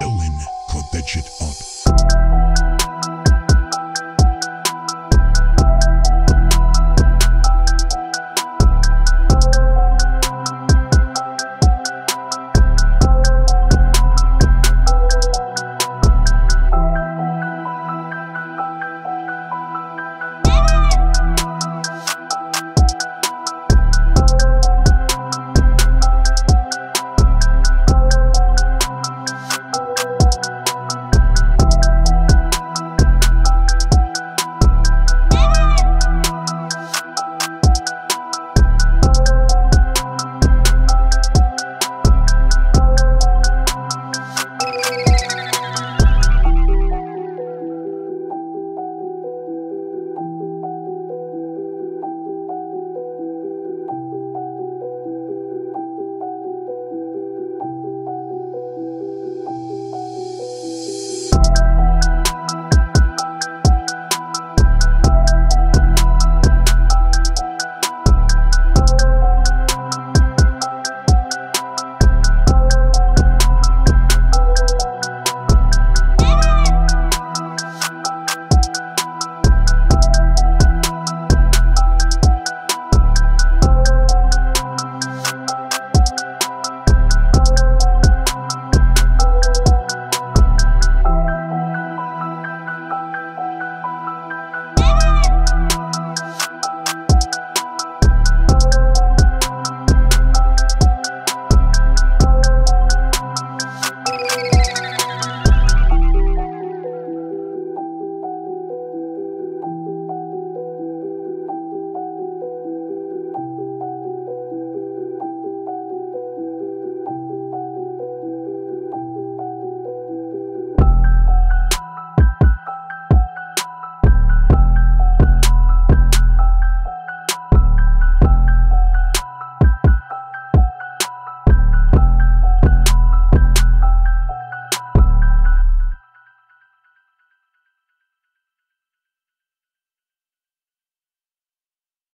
Ellen, got that shit up.